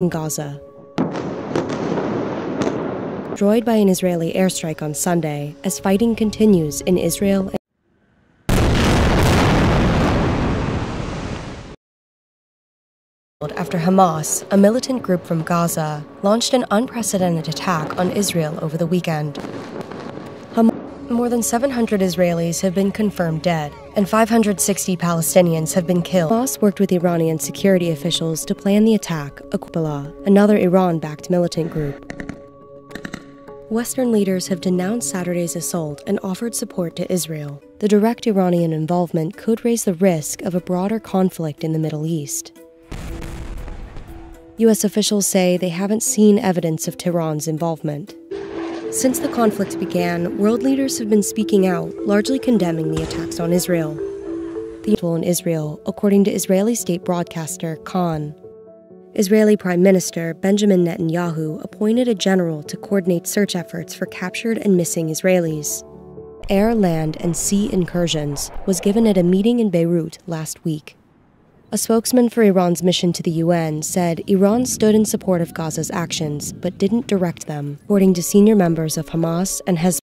in Gaza. Destroyed by an Israeli airstrike on Sunday as fighting continues in Israel after Hamas, a militant group from Gaza, launched an unprecedented attack on Israel over the weekend. Hamas, more than 700 Israelis have been confirmed dead, and 560 Palestinians have been killed. Hamas worked with Iranian security officials to plan the attack, Hezbollah, another Iran-backed militant group. Western leaders have denounced Saturday's assault and offered support to Israel. The direct Iranian involvement could raise the risk of a broader conflict in the Middle East. U.S. officials say they haven't seen evidence of Tehran's involvement. Since the conflict began, world leaders have been speaking out, largely condemning the attacks on Israel. The in Israel, according to Israeli state broadcaster Kan. Israeli Prime Minister Benjamin Netanyahu appointed a general to coordinate search efforts for captured and missing Israelis. Air, land, and sea incursions was given at a meeting in Beirut last week. A spokesman for Iran's mission to the UN said Iran stood in support of Gaza's actions, but didn't direct them, according to senior members of Hamas and Hezbollah.